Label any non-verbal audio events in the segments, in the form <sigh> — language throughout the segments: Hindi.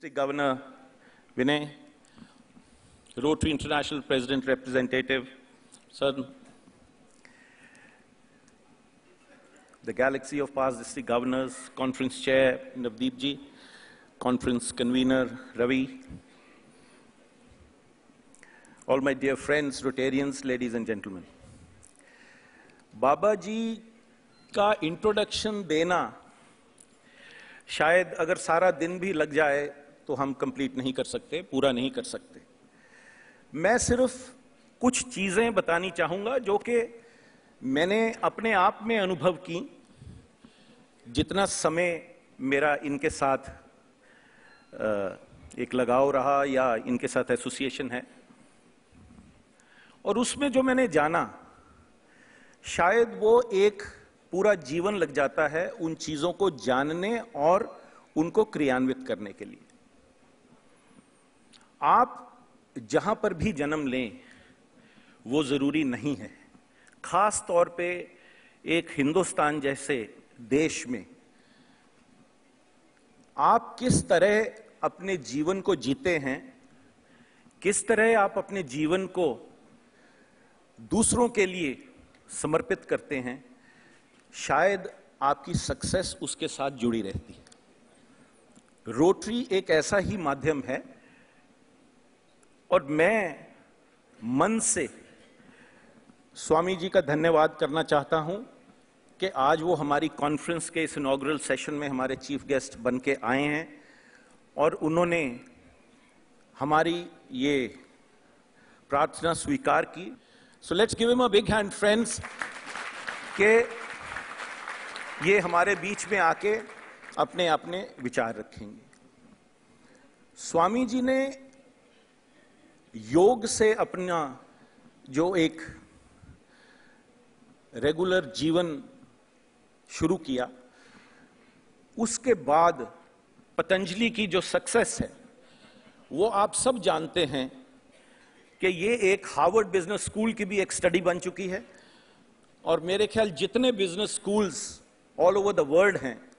District Governor Vinay, Rotary International President Representative, Sir, the Galaxy of Past District Governors, Conference Chair Navdeep Ji, Conference Convener Ravi, all my dear friends, Rotarians, ladies and gentlemen. बाबा जी का इंट्रोडक्शन देना शायद अगर सारा दिन भी लग जाए तो हम कंप्लीट नहीं कर सकते, पूरा नहीं कर सकते। मैं सिर्फ़ कुछ चीज़ें बतानी चाहूँगा जो कि मैंने अपने आप में अनुभव की, जितना समय मेरा इनके साथ एक लगाव रहा या इनके साथ एसोसिएशन है। और उसमें जो मैंने जाना, शायद वो एक पूरा जीवन लग जाता है उन चीज़ों को जानने और उनको क्रियान्वित करने के लिए। आप जहाँ पर भी जन्म लें, वो ज़रूरी नहीं है। खास तौर पे एक हिंदुस्तान जैसे देश में, आप किस तरह अपने जीवन को जीते हैं, किस तरह आप अपने जीवन को दूसरों के लिए समर्पित करते हैं, शायद आपकी सक्सेस उसके साथ जुड़ी रहती है। रोटरी एक ऐसा ही माध्यम है और मैं मन से स्वामी जी का धन्यवाद करना चाहता हूँ कि आज वो हमारी कॉन्फ्रेंस के इस इनॉग्रल सेशन में हमारे चीफ गेस्ट बन के आए हैं और उन्होंने हमारी ये प्रार्थना स्वीकार की। So let's give him a big hand friends के ये हमारे बीच में आके अपने अपने विचार रखेंगे। स्वामी जी ने योग से अपना जो एक रेगुलर जीवन शुरू किया, उसके बाद पतंजलि की जो सक्सेस है, वो आप सब जानते हैं कि ये एक हार्वर्ड बिज़नेस स्कूल की भी एक स्टडी बन चुकी है। और मेरे ख्याल जितने business schools all over the world हैं,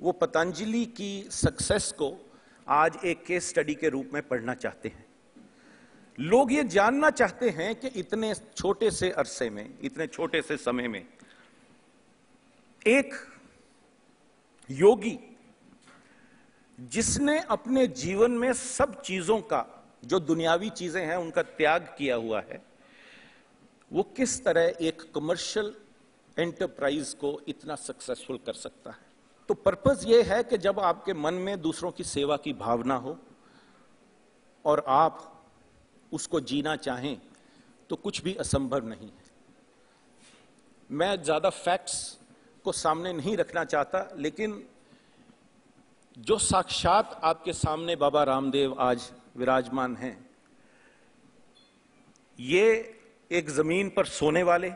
वो पतंजलि की सक्सेस को आज एक केस स्टडी के रूप में पढ़ना चाहते हैं। लोग ये जानना चाहते हैं कि इतने छोटे से अरसे में, इतने छोटे से समय में, एक योगी जिसने अपने जीवन में सब चीज़ों का, जो दुनियावी चीज़ें हैं, उनका त्याग किया हुआ है, वो किस तरह एक कमर्शियल एंटरप्राइज को इतना सक्सेसफुल कर सकता है? तो पर्पज ये है कि जब आपके मन में दूसरों की सेवा की भावना हो और आप उसको जीना चाहें तो कुछ भी असंभव नहीं है। मैं ज़्यादा फैक्ट्स को सामने नहीं रखना चाहता, लेकिन जो साक्षात आपके सामने बाबा रामदेव आज विराजमान हैं, ये एक ज़मीन पर सोने वाले,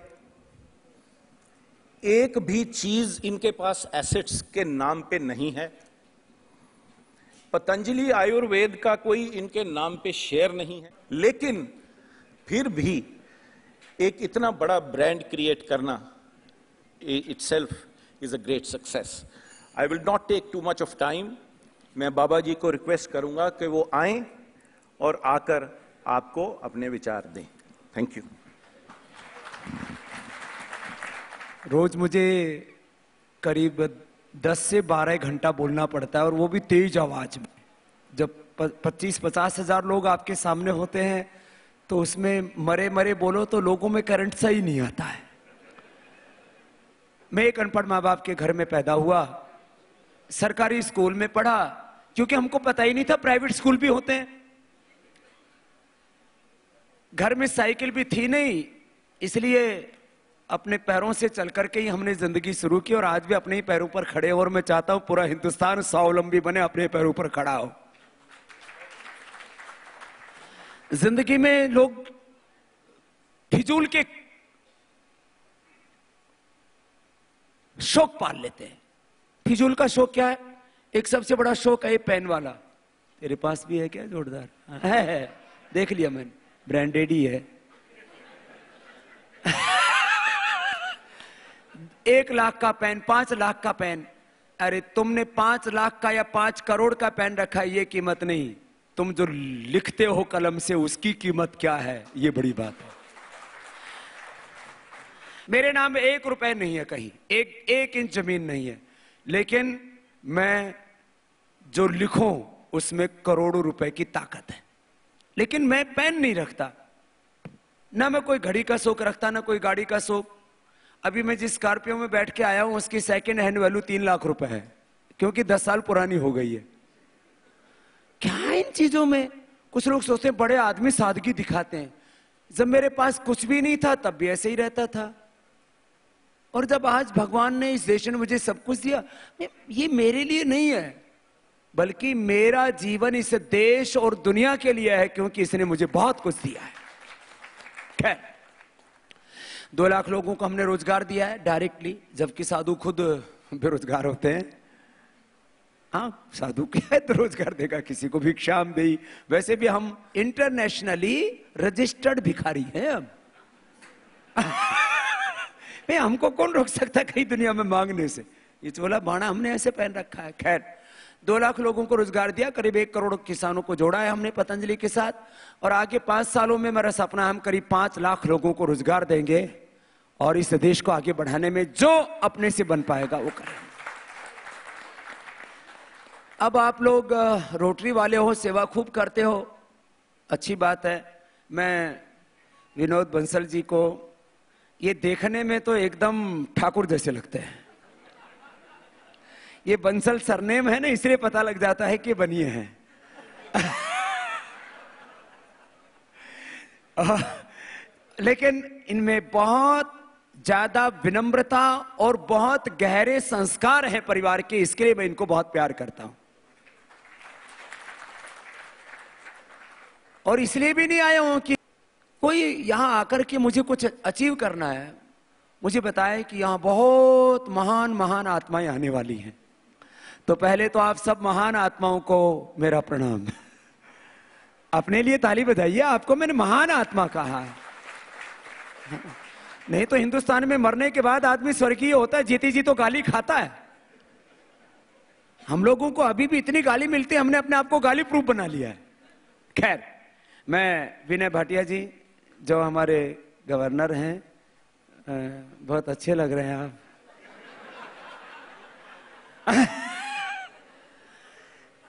एक भी चीज़ इनके पास एसेट्स के नाम पे नहीं है पतंजलि आयुर्वेद का कोई इनके नाम पे शेयर नहीं है। लेकिन फिर भी एक इतना बड़ा ब्रांड क्रिएट करना itself is a great success I will not take too much of time मैं बाबा जी को रिक्वेस्ट करूँगा कि वो आए और आकर आपको अपने विचार दें। थैंक यू रोज मुझे करीब 10 से 12 घंटा बोलना पड़ता है और वो भी तेज आवाज़ में। जब 25-50 हज़ार लोग आपके सामने होते हैं तो उसमें मरे मरे बोलो तो लोगों में करंट सही नहीं आता है। मैं एक अनपढ़ माँ बाप के घर में पैदा हुआ, सरकारी स्कूल में पढ़ा, क्योंकि हमको पता ही नहीं था प्राइवेट स्कूल भी होते हैं। घर में साइकिल भी थी नहीं, इसलिए अपने पैरों से चल करके ही हमने ज़िंदगी शुरू की और आज भी अपने ही पैरों पर खड़े और मैं चाहता हूँ पूरा हिंदुस्तान स्वावलंबी बने अपने पैरों पर खड़ा हो। ज़िंदगी में लोग फिजूल के शौक पाल लेते हैं। फिजूल का शौक क्या है? एक सबसे बड़ा शौक है पेन वाला। तेरे पास भी है क्या जोरदार? है, है। देख लिया मैंने। ब्रांडेड ही है। एक लाख का पेन, पाँच लाख का पेन। अरे तुमने पाँच लाख का या पाँच करोड़ का पेन रखा, ये कीमत नहीं। तुम जो लिखते हो कलम से, उसकी कीमत क्या है? ये बड़ी बात है। मेरे नाम एक रुपए नहीं है कहीं। एक एक इंच ज़मीन नहीं है। लेकिन मैं जो लिखूं, उसमें करोड़ों रुपए की ताकत है। लेकिन मैं पेन नहीं रखता। ना मैं कोई घड़ी का शौक रखता, ना कोई गाड़ी का शौक। अभी मैं जिस स्कॉर्पियो में बैठ के आया हूँ, उसकी सेकंड हैंड वैल्यू तीन लाख रुपए है, क्योंकि दस साल पुरानी हो गई है। क्या इन चीज़ों में कुछ लोग सोचते हैं, बड़े आदमी सादगी दिखाते हैं। जब मेरे पास कुछ भी नहीं था, तब भी ऐसे ही रहता था। और जब आज भगवान ने इस देश ने मुझे सब कुछ दिया ये मेरे लिए नहीं है, बल्कि मेरा जीवन इस देश और दुनिया के लिए है, क्योंकि इसने मुझे बहुत कुछ दिया है। खैर। दो लाख लोगों को हमने रोज़गार दिया है डायरेक्टली जबकि साधु खुद बेरोजगार होते हैं। हाँ साधु क्या है तो रोज़गार देगा? किसी को भिक्षाम दी। वैसे भी हम इंटरनेशनली रजिस्टर्ड भिखारी हैं हम। <laughs> भाई हमको कौन रोक सकता कई दुनिया में मांगने से? ये चोला बाणा, हमने ऐसे पहन रखा है। खैर, दो लाख लोगों को रोज़गार दिया, करीब एक करोड़ किसानों को जोड़ा है हमने पतंजलि के साथ। और आगे पाँच सालों में मेरा सपना हम करीब पाँच लाख लोगों को रोज़गार देंगे। और इस देश को आगे बढ़ाने में जो अपने से बन पाएगा, वो करें। अब आप लोग रोटरी वाले हो, सेवा खूब करते हो, अच्छी बात है। मैं विनोद बंसल जी को, ये देखने में तो एकदम ठाकुर जैसे लगते हैं। ये बंसल सरनेम है ना, इसलिए पता लग जाता है कि बनिए हैं। <laughs> लेकिन इनमें बहुत ज़्यादा विनम्रता और बहुत गहरे संस्कार हैं परिवार के, इसके लिए मैं इनको बहुत प्यार करता हूँ। और इसलिए भी नहीं आया हूँ कि कोई यहाँ आकर के मुझे कुछ अचीव करना है। मुझे बताया कि यहाँ बहुत महान महान आत्माएँ आने वाली हैं। तो पहले तो आप सब महान आत्माओं को मेरा प्रणाम। अपने लिए ताली बधाइए आपको मैंने महान आत्मा कहा है। नहीं तो हिंदुस्तान में मरने के बाद आदमी स्वर्गीय होता है, जीती जी तो गाली खाता है। हम लोगों को अभी भी इतनी गाली मिलती है, हमने अपने आप को गाली प्रूफ बना लिया है। खैर, मैं विनय भाटिया जी, जो हमारे गवर्नर हैं बहुत अच्छे लग रहे हैं आप। <laughs>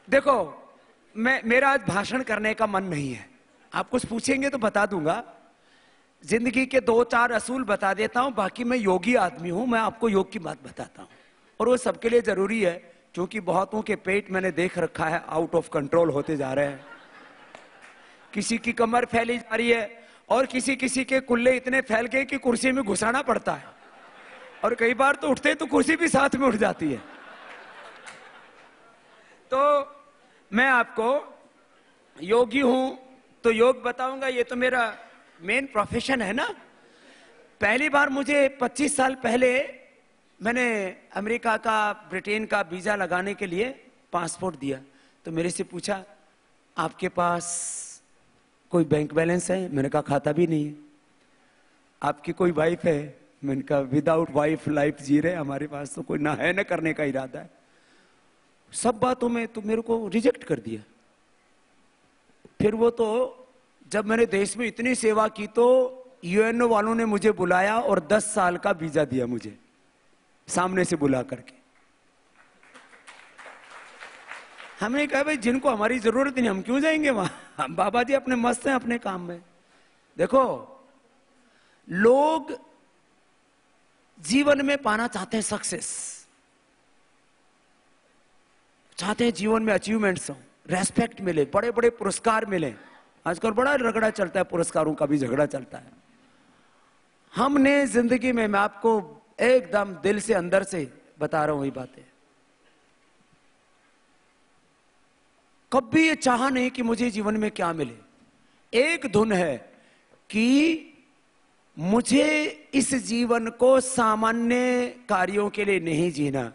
देखो, मैं, मेरा आज भाषण करने का मन नहीं है। आप कुछ पूछेंगे तो बता दूँगा। ज़िंदगी के दो चार असूल बता देता हूँ, बाकी मैं योगी आदमी हूँ, मैं आपको योग की बात बताता हूँ। और वो सबके लिए ज़रूरी है, क्योंकि बहुतों के पेट मैंने देख रखा है आउट ऑफ़ कंट्रोल होते जा रहे हैं। किसी की कमर फैली जा रही है, और किसी किसी के कुल्ले इतने फैल गए कि कुर्सी में घुसाना पड़ता है। और कई बार तो उठते तो कुर्सी भी साथ में उठ जाती है। तो मैं आपको योगी हूँ तो योग बताऊँगा, ये तो मेरा मेन प्रोफेशन है ना? पहली बार मुझे 25 साल पहले मैंने अमेरिका का, ब्रिटेन का वीज़ा लगाने के लिए पासपोर्ट दिया। तो मेरे से पूछा, आपके पास कोई बैंक बैलेंस है? मैंने कहा, खाता भी नहीं है। आपकी कोई वाइफ है? मैंने कहा विदाउट वाइफ लाइफ जी रहे हमारे पास तो कोई ना है, ना करने का इरादा है। सब बातों में तो मेरे को रिजेक्ट कर दिया। फिर वो तो जब मैंने देश में इतनी सेवा की तो यूएनओ वालों ने मुझे बुलाया और 10 साल का वीज़ा दिया मुझे, सामने से बुला करके। हमने कहा, भाई, जिनको हमारी ज़रूरत नहीं, हम क्यों जाएँगे वहाँ? हम बाबा जी अपने मस्त हैं, अपने काम में। देखो, लोग जीवन में पाना चाहते हैं सक्सेस। चाहते हैं जीवन में अचीवमेंट्स हो रेस्पेक्ट मिले बड़े बड़े पुरस्कार मिले। आजकल बड़ा रगड़ा चलता है, पुरस्कारों का भी झगड़ा चलता है। हमने ज़िंदगी में, मैं आपको एकदम दिल से अंदर से बता रहा हूँ ये बातें। कभी ये चाह नहीं कि मुझे जीवन में क्या मिले। एक धुन है कि मुझे इस जीवन को सामान्य कार्यों के लिए नहीं जीना।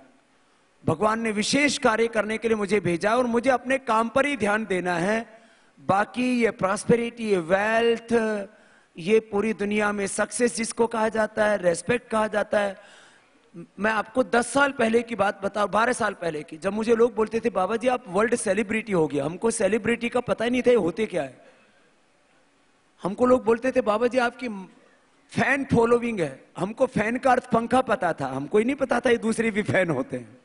भगवान ने विशेष कार्य करने के लिए मुझे भेजा और मुझे अपने काम पर ही ध्यान देना है। बाकी ये प्रॉस्पेरिटी ये वेल्थ ये पूरी दुनिया में सक्सेस जिसको कहा जाता है रेस्पेक्ट कहा जाता है। मैं आपको दस साल पहले की बात बता बारह साल पहले की। जब मुझे लोग बोलते थे, बाबा जी, आप वर्ल्ड सेलिब्रिटी हो गया। हमको सेलिब्रिटी का पता ही नहीं था होते क्या है। हमको लोग बोलते थे, बाबा जी, आपकी फ़ैन फॉलोइंग है। हमको फ़ैन का अर्थ पंखा पता था। हमको ही नहीं पता था ये दूसरे भी फ़ैन होते हैं।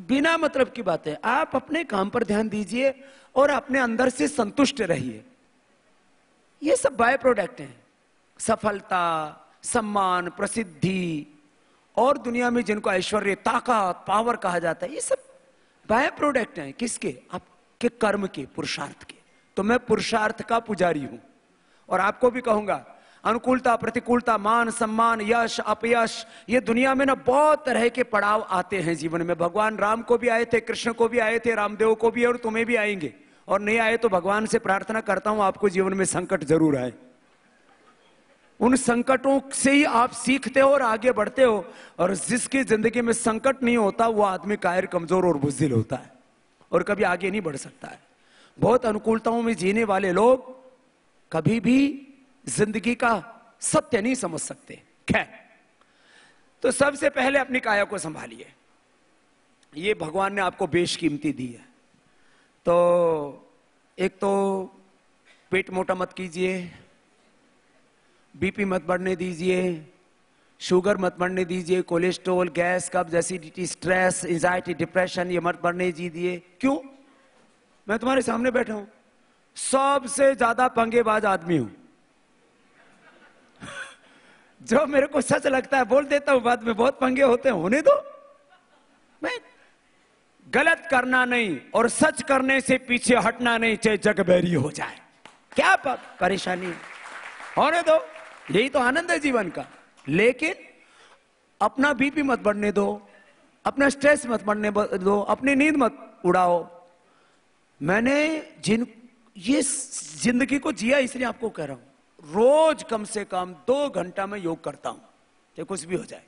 बिना मतलब की बात है। आप अपने काम पर ध्यान दीजिए और अपने अंदर से संतुष्ट रहिए। ये सब बाय प्रोडक्ट हैं। सफलता, सम्मान, प्रसिद्धि और दुनिया में जिनको ऐश्वर्य, ताकत पावर कहा जाता है, ये सब बाय प्रोडक्ट हैं। किसके? आपके कर्म के, पुरुषार्थ के। तो मैं पुरुषार्थ का पुजारी हूँ। और आपको भी कहूँगा अनुकूलता, प्रतिकूलता, मान, सम्मान, यश, अपयश, ये दुनिया में ना बहुत तरह के पड़ाव आते हैं जीवन में। भगवान राम को भी आए थे, कृष्ण को भी आए थे, रामदेव को भी और तुम्हें भी आएँगे। और नहीं आए तो भगवान से प्रार्थना करता हूँ, आपको जीवन में संकट ज़रूर आए। उन संकटों से ही आप सीखते हो और आगे बढ़ते हो, और जिसकी ज़िंदगी में संकट नहीं होता, वो आदमी कायर, कमज़ोर और बुजदिल होता है, और कभी आगे नहीं बढ़ सकता है। बहुत अनुकूलताओं में जीने वाले लोग कभी भी ज़िंदगी का सत्य नहीं समझ सकते। खैर तो सबसे पहले अपनी काया को संभालिए। ये भगवान ने आपको बेशकीमती दी है। तो एक तो पेट मोटा मत कीजिए, बीपी मत बढ़ने दीजिए, शुगर मत बढ़ने दीजिए, कोलेस्ट्रोल, गैस, कब्ज, एसिडिटी, स्ट्रेस, एंजाइटी, डिप्रेशन, ये मत बढ़ने दीजिए। क्यों? मैं तुम्हारे सामने बैठा हूँ। सबसे ज़्यादा पंगेबाज आदमी हूँ। जो मेरे को सच लगता है, बोल देता हूँ, बाद में बहुत पंगे होते हैं, होने दो। मैं गलत करना नहीं और सच करने से पीछे हटना नहीं, चाहे जगबैरी हो जाए। क्या परेशानी होने दो। यही तो आनंद है जीवन का। लेकिन अपना बीपी मत बढ़ने दो, अपना स्ट्रेस मत बढ़ने दो, अपनी नींद मत उड़ाओ। मैंने जिन ये ज़िंदगी को जिया, इसलिए आपको कह रहा हूँ। रोज कम से कम दो घंटा में योग करता हूँ, चाहे कुछ भी हो जाए।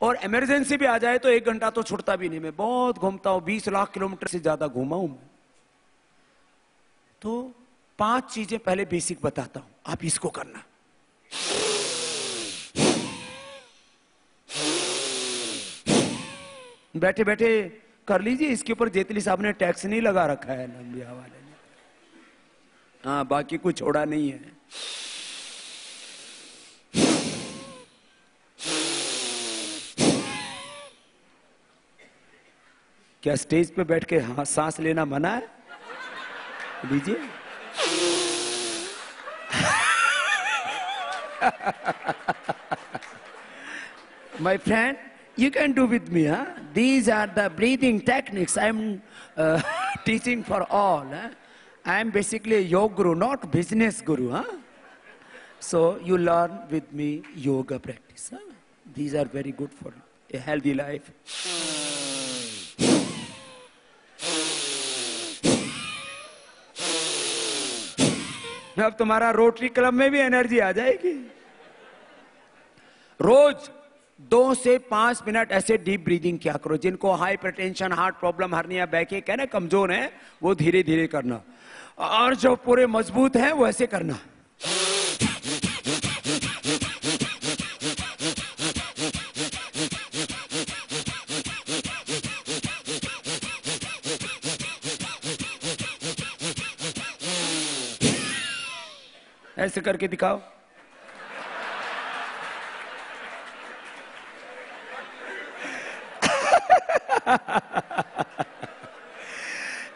और इमरजेंसी भी आ जाए तो एक घंटा तो छुटता भी नहीं। मैं बहुत घूमता हूँ, बीस लाख किलोमीटर से ज़्यादा घूमा हूँ मैं। तो पाँच चीज़ें पहले बेसिक बताता हूँ, आप इसको करना। बैठे बैठे कर लीजिए, इसके ऊपर जेतली साहब ने टैक्स नहीं लगा रखा है लंबिया वाले हाँ बाकी कुछ छोड़ा नहीं है क्या स्टेज पे बैठ के हाँ सांस लेना मना है लीजिए My friend, you can do with me. Huh? These are the breathing techniques I'm uh, teaching for all. Huh? I'm basically a yoga guru, not business guru. Huh? So you learn with me yoga practice. Huh? These are very good for a healthy life. अब तुम्हारा रोटरी क्लब में भी एनर्जी आ जाएगी रोज दो से पाँच मिनट ऐसे डीप ब्रीदिंग क्या करो जिनको high tension heart problem hernia back है कहना कमज़ोर है वो धीरे धीरे करना और जो पूरे मज़बूत हैं वो ऐसे करना। ऐसे करके दिखाओ।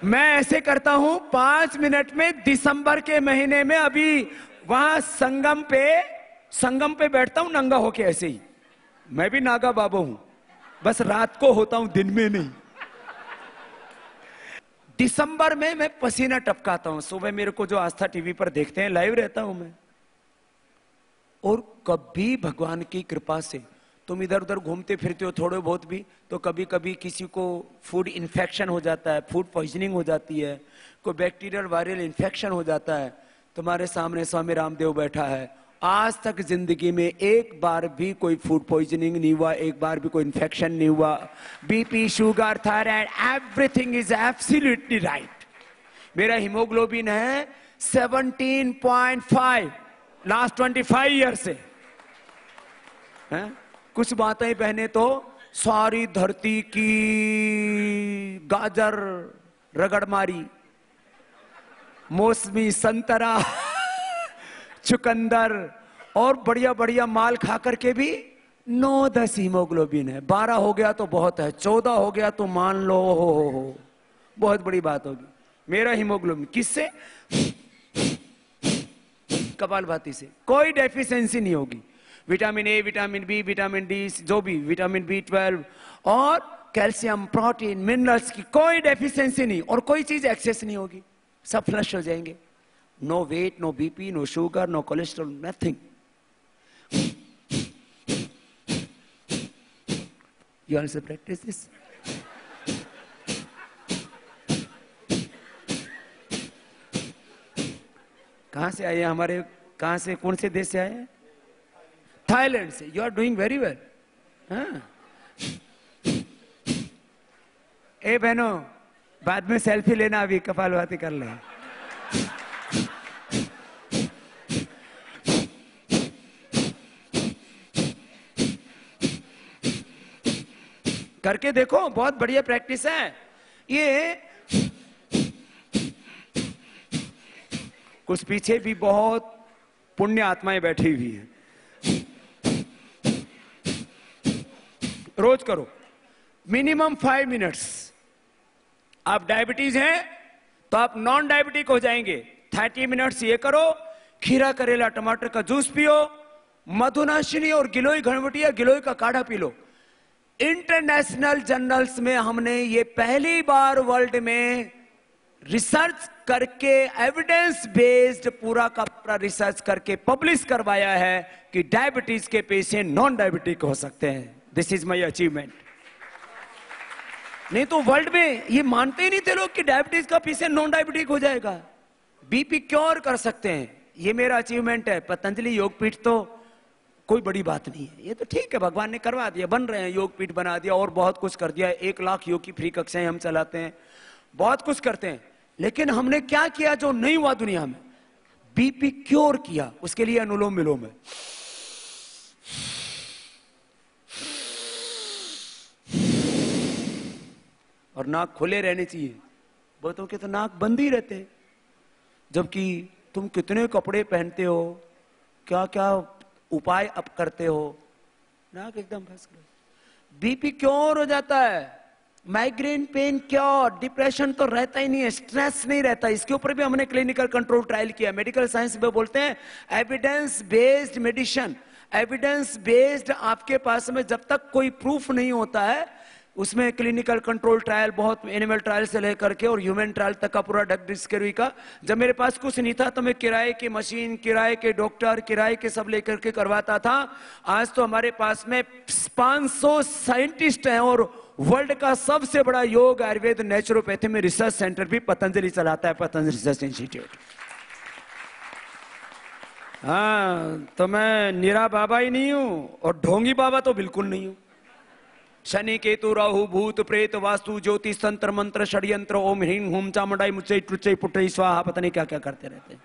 मैं ऐसे करता हूँ, पाँच मिनट में दिसंबर के महीने में अभी वहाँ संगम पे संगम पे बैठता हूँ, नंगा होके ऐसे ही। मैं भी नागा बाबू हूँ। बस रात को होता हूँ, दिन में नहीं। दिसंबर में मैं पसीना टपकाता हूँ। सुबह मेरे को जो आस्था टीवी पर देखते हैं, लाइव रहता हूँ मैं। और कभी भगवान की कृपा से तुम इधर उधर घूमते फिरते हो थोड़े बहुत भी तो कभी कभी किसी को फ़ूड इन्फेक्शन हो जाता है फ़ूड पॉइजनिंग हो जाती है, कोई बैक्टीरियल वायरल इन्फेक्शन हो जाता है, तुम्हारे सामने स्वामी रामदेव बैठा है। आज तक ज़िंदगी में एक बार भी कोई फ़ूड पॉइजनिंग नहीं हुआ, एक बार भी कोई इन्फेक्शन नहीं हुआ। BP sugar thyroid everything is absolutely right मेरा हीमोग्लोबिन है 17.5 लास्ट 25 ईयर से। है? कुछ बातें पहने तो सारी धरती की गाजर रगड़ मारी, मौसमी संतरा, चुकंदर और बढ़िया बढ़िया माल खा करके भी नौ दस हीमोग्लोबिन है। बारह हो गया तो बहुत है, चौदह हो गया तो मान लो, हो हो हो बहुत बड़ी बात होगी। मेरा हीमोग्लोबिन किससे? कपाल भाती से। कोई डेफिशिएंसी नहीं होगी। Vitamin A vitamin B vitamin D जो भी विटामिन बी ट्वेल्व और कैल्शियम प्रोटीन मिनरल्स की कोई डेफिशिएंसी नहीं और कोई चीज़ एक्सेस नहीं होगी। सब फ्लश हो जाएँगे। No weight no BP no sugar no cholesterol nothing You also practice this? कहाँ से आए हमारे, कहाँ से, कौन से देश से आए हैं? थाईलैंड से you are doing very well ए बहनों बाद में सेल्फी लेना अभी कपाल भाती कर ले करके देखो बहुत बढ़िया प्रैक्टिस है ये कुछ पीछे भी बहुत पुण्य आत्माएँ बैठी हुई हैं रोज करो। मिनिमम फाइव मिनट्स आप डायबिटीज़ हैं तो आप नॉन डायबिटिक हो जाएँगे। थर्टी मिनट्स ये करो। खीरा, करेला, टमाटर का जूस पियो। मधुनाशिनी और गिलोई घनवटिया गिलोई का काढ़ा पी लो। इंटरनेशनल जर्नल्स में हमने ये पहली बार वर्ल्ड में रिसर्च करके एविडेंस बेस्ड पूरा का पूरा रिसर्च करके पब्लिश करवाया है कि डायबिटीज़ के पेशेंट नॉन डायबिटिक हो सकते हैं। दिस इज़ माई अचीवमेंट नहीं तो वर्ल्ड में ये मानते ही नहीं थे लोग कि डायबिटीज़ का पेशेंट नॉन डायबिटिक हो जाएगा। बीपी क्योर कर सकते हैं? ये मेरा अचीवमेंट है। पतंजलि योगपीठ तो कोई बड़ी बात नहीं है। ये तो ठीक है, भगवान ने करवा दिया, बन रहे हैं, योगपीठ बना दिया और बहुत कुछ कर दिया। एक लाख योग की फ्री कक्षाएँ हम चलाते हैं, बहुत कुछ करते हैं। लेकिन हमने क्या किया जो नहीं हुआ दुनिया में? बीपी क्योर किया उसके लिए अनुलोम विलोम है। और नाक खुले रहने चाहिए। बहुतों के तो नाक बंद ही रहते हैं। जबकि तुम कितने कपड़े पहनते हो क्या क्या उपाय अब करते हो? नाक एकदम फंस गए। बीपी क्यों हो जाता है? माइग्रेन पेन क्यों? डिप्रेशन तो रहता ही नहीं है, स्ट्रेस नहीं रहता। इसके ऊपर भी हमने क्लिनिकल कंट्रोल ट्रायल किया। मेडिकल साइंस में बोलते हैं evidence based medicine evidence based आपके पास में जब तक कोई प्रूफ नहीं होता है उसमें क्लिनिकल कंट्रोल ट्रायल बहुत एनिमल ट्रायल से लेकर के और ह्यूमन ट्रायल तक का पूरा ड्रग डिस्कवरी का। जब मेरे पास कुछ नहीं था तो मैं किराए की मशीन किराए के डॉक्टर किराए के सब लेकर के करवाता था। आज तो हमारे पास में 500 साइंटिस्ट हैं और वर्ल्ड का सबसे बड़ा योग आयुर्वेद नेचुरोपैथी में रिसर्च सेंटर भी पतंजलि चलाता है, पतंजलि रिसर्च इंस्टीट्यूट हाँ तो मैं निरा बाबा ही नहीं हूँ और ढोंगी बाबा तो बिल्कुल नहीं हूँ। शनि केतु, राहु, भूत, प्रेत, वास्तु ज्योतिष तंत्र मंत्र, षड्यंत्र, ओम, ह्रीं, हुम, चामुंडाई, मुच्चई टुच्चई पुटई स्वाहा, पता नहीं क्या क्या करते रहते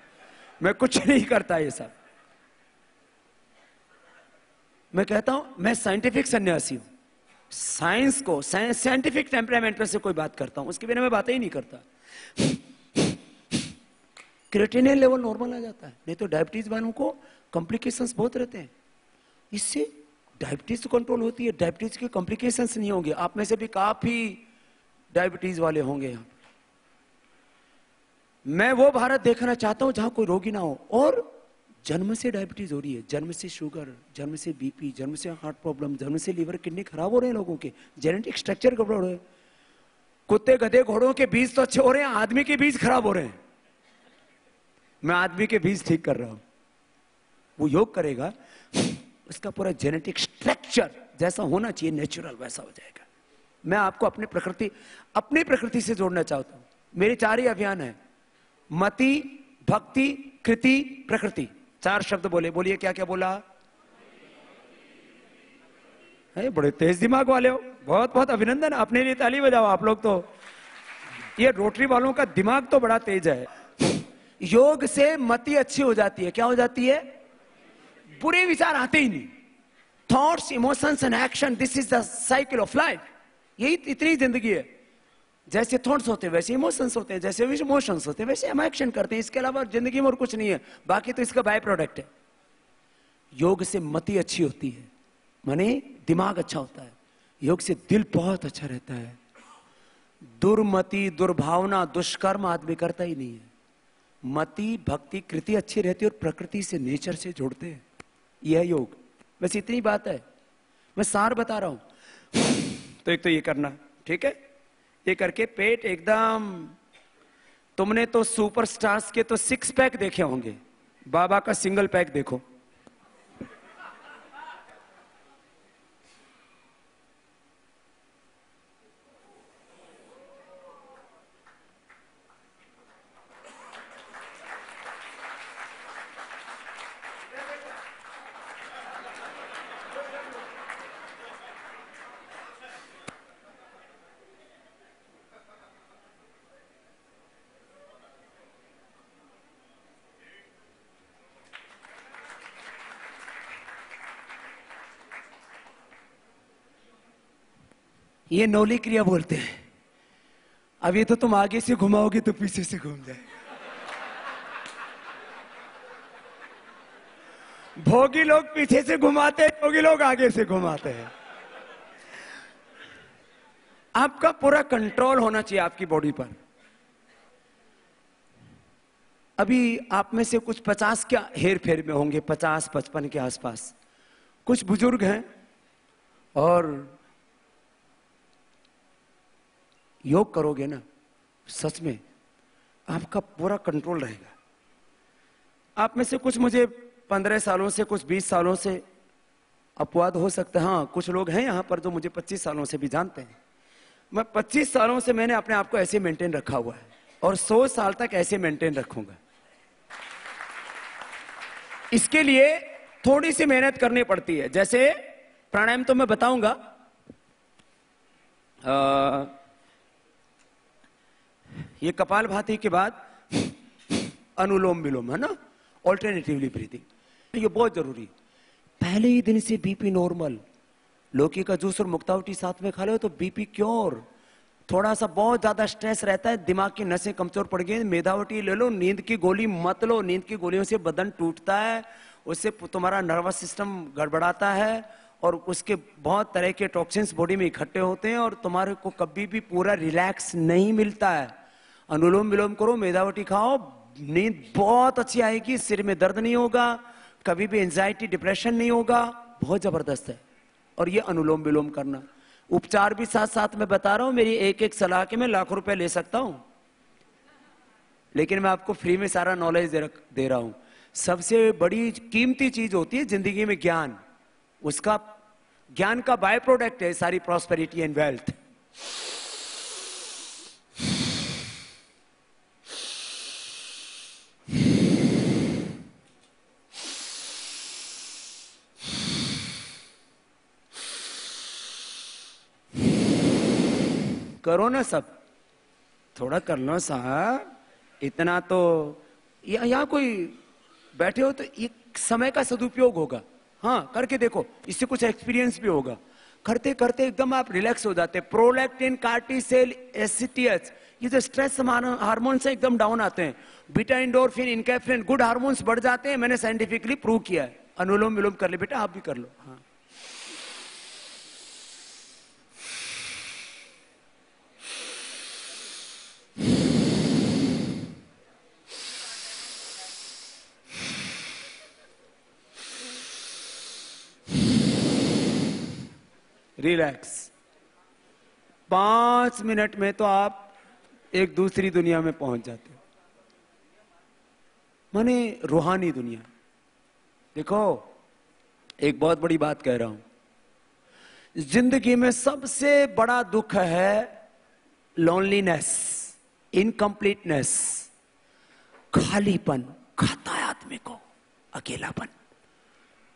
मैं कुछ नहीं करता ये सब। मैं कहता हूँ, मैं साइंटिफिक सन्यासी हूँ। साइंस को साइंटिफिक टेम्परामेंट से कोई बात करता हूँ, उसके बिना मैं बातें ही नहीं करता। क्रिएटिनिन लेवल नॉर्मल आ जाता है, नहीं तो डायबिटीज़ वालों को कॉम्प्लिकेशंस बहुत रहते हैं। इससे डायबिटीज़ तो कंट्रोल होती है, डायबिटीज़ के कॉम्प्लिकेशंस नहीं होंगे। आप में से भी काफ़ी डायबिटीज़ वाले होंगे यहाँ। मैं वो भारत देखना चाहता हूँ जहाँ कोई रोगी ना हो। और जन्म से डायबिटीज़ हो रही है। जन्म से शुगर, जन्म से बीपी जन्म से हार्ट प्रॉब्लम जन्म से लीवर किडनी खराब हो रहे हैं लोगों के। जेनेटिक स्ट्रक्चर गड़बड़ रहे कुत्ते, गधे, घोड़ों के बीज तो अच्छे हो रहे हैं, आदमी के बीज खराब हो रहे हैं। मैं आदमी के बीज ठीक कर रहा हूँ। वो योग करेगा। उसका पूरा जेनेटिक स्ट्रक्चर जैसा होना चाहिए नेचुरल वैसा हो जाएगा। मैं आपको अपनी प्रकृति अपनी प्रकृति से जोड़ना चाहता हूँ। मेरे चार ही अभियान है। मति, भक्ति, कृति, प्रकृति। चार शब्द बोले। बोलिए क्या क्या बोला? है बड़े तेज दिमाग वाले हो। बहुत बहुत अभिनंदन। अपने लिए ताली बजाओ आप लोग तो। ये रोटरी वालों का दिमाग तो बड़ा तेज है। योग से मति अच्छी हो जाती है। क्या हो जाती है? बुरे विचार आते ही नहीं। Thoughts emotions and action this is the cycle of life यही इतनी ज़िंदगी है। जैसे थॉट्स होते हैं, वैसे इमोशंस होते हैं, जैसे इमोशंस होते हैं, वैसे हम एक्शन करते हैं। इसके अलावा ज़िंदगी में और कुछ नहीं है। बाकी तो इसका बाय प्रोडक्ट है। योग से मति अच्छी होती है। माने दिमाग अच्छा होता है। योग से दिल बहुत अच्छा रहता है। दुर्मति, दुर्भावना, दुष्कर्म आदमी करता ही नहीं है। मति, भक्ति, कृति अच्छी रहती है और प्रकृति से नेचर से जुड़ते हैं। यह योग। बस इतनी बात है। मैं सार बता रहा हूँ। तो एक तो ये करना, ठीक है? ये करके पेट एकदम, तुमने तो सुपरस्टार्स के तो सिक्स पैक देखे होंगे। बाबा का सिंगल पैक देखो। ये नौली क्रिया बोलते हैं। अब ये तो तुम आगे से घुमाओगे तो पीछे से घूम जाए। भोगी लोग पीछे से घुमाते हैं, भोगी लोग आगे से घुमाते हैं। आपका पूरा कंट्रोल होना चाहिए आपकी बॉडी पर। अभी आप में से कुछ पचास क्या हेर फेर में होंगे, पचास, पचपन के आसपास। कुछ बुज़ुर्ग हैं और योग करोगे ना, सच में, आपका पूरा कंट्रोल रहेगा। आप में से कुछ मुझे पंद्रह सालों से, कुछ बीस सालों से अपवाद हो सकता है। हाँ कुछ लोग हैं यहाँ पर जो मुझे पच्चीस सालों से भी जानते हैं। मैं पच्चीस सालों से मैंने अपने आप को ऐसे मेंटेन रखा हुआ है और सौ साल तक ऐसे मेंटेन रखूँगा। इसके लिए थोड़ी सी मेहनत करनी पड़ती है। जैसे प्राणायाम तो मैं बताऊँगा। ये कपाल भाती के बाद अनुलोम विलोम, है ना? ऑल्टरनेटिवली ब्रीथिंग ये बहुत ज़रूरी पहले ही दिन से बीपी नॉर्मल लौकी का जूस और मुक्तावटी साथ में खा लो तो बीपी क्योर थोड़ा सा बहुत ज़्यादा स्ट्रेस रहता है, दिमाग की नसें कमज़ोर पड़ गई मेधावटी ले लो, नींद की गोली मत लो। नींद की गोलियों से बदन टूटता है, उससे तुम्हारा नर्वस सिस्टम गड़बड़ाता है और उसके बहुत तरह के टॉक्सिन्स बॉडी में इकट्ठे होते हैं और तुम्हारे को कभी भी पूरा रिलैक्स नहीं मिलता है। अनुलोम विलोम करो मेधावटी खाओ। नींद बहुत अच्छी आएगी सिर में दर्द नहीं होगा कभी भी एंजाइटी डिप्रेशन नहीं होगा। बहुत ज़बरदस्त है। और ये अनुलोम विलोम करना। उपचार भी साथ साथ में बता रहा हूँ मेरी एक एक सलाह के मैं लाखों रुपए ले सकता हूँ। लेकिन मैं आपको फ्री में सारा नॉलेज दे, दे रहा हूँ। सबसे बड़ी कीमती चीज़ होती है ज़िंदगी में ज्ञान। उसका ज्ञान का बाय प्रोडक्ट है सारी प्रॉस्पेरिटी एंड वेल्थ करो ना सब। थोड़ा कर लो साहब। इतना तो यहाँ कोई बैठे हो तो ये समय का सदुपयोग होगा। हाँ करके देखो, इससे कुछ एक्सपीरियंस भी होगा। करते करते एकदम आप रिलैक्स हो जाते। प्रोलैक्टिन कार्टिसेल एसिटियस ये जो स्ट्रेस हार्मोन से एकदम डाउन आते हैं। Beta endorphin enkephalin good hormones बढ़ जाते हैं। मैंने साइंटिफिकली प्रूव किया है। अनुलोम विलोम कर ले बेटा, आप भी कर लो। हाँ। रिलैक्स पाँच मिनट में तो आप एक दूसरी दुनिया में पहुँच जाते हो। माने रूहानी दुनिया। देखो, एक बहुत बड़ी बात कह रहा हूँ। ज़िंदगी में सबसे बड़ा दुख है लोनलीनेस इनकम्प्लीटनेस खालीपन, खाता है आदमी को, अकेलापन।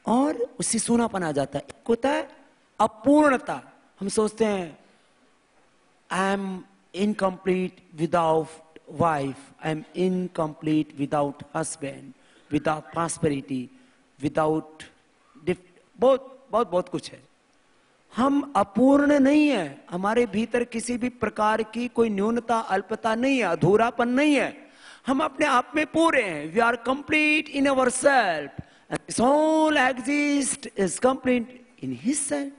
और उससे सोनापन आ जाता है। एक होता है अपूर्णता। हम सोचते हैं I am incomplete without wife I am incomplete without husband without prosperity without बहुत बहुत बहुत कुछ है। हम अपूर्ण नहीं है। हमारे भीतर किसी भी प्रकार की कोई न्यूनता, अल्पता नहीं है, अधूरापन नहीं है। हम अपने आप में पूरे हैं। We are complete in our self soul exist is complete in his self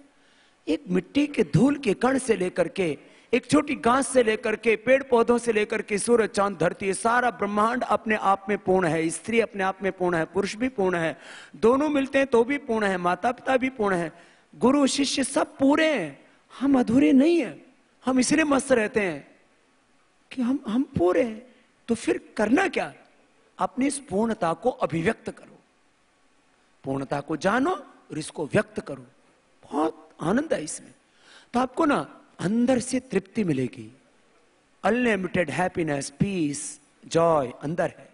एक मिट्टी के धूल के कण से लेकर के, एक छोटी घास से लेकर के पेड़ पौधों से लेकर के सूर्य चाँद, धरती सारा ब्रह्मांड अपने आप में पूर्ण है। स्त्री अपने आप में पूर्ण है, पुरुष भी पूर्ण है, दोनों मिलते हैं तो भी पूर्ण है माता पिता भी पूर्ण है, गुरु, शिष्य सब पूरे हैं। हम अधूरे नहीं है, हम इसलिए मस्त रहते हैं कि हम हम पूरे हैं। तो फिर करना क्या? अपनी इस पूर्णता को अभिव्यक्त करो। पूर्णता को जानो और इसको व्यक्त करो। बहुत आनंद है इसमें। तो आपको ना अंदर से तृप्ति मिलेगी। अनलिमिटेड हैप्पीनेस पीस जॉय अंदर है।